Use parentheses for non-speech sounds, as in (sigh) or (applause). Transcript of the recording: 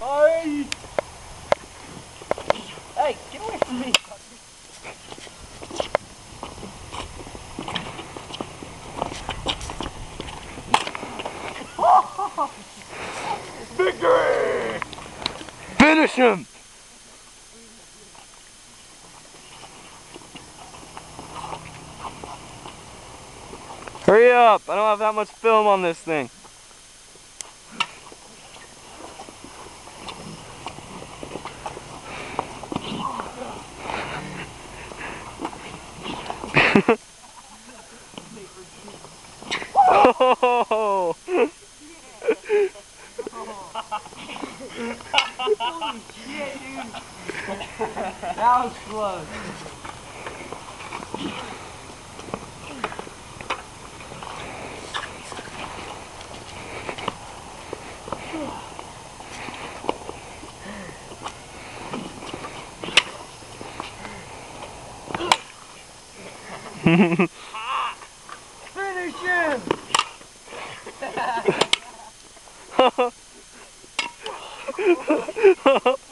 Hey! Hey, get away from me! Victory! Finish him! Hurry up! I don't have that much film on this thing. Oh! Holy shit, dude! that was close. Finish him! (laughs)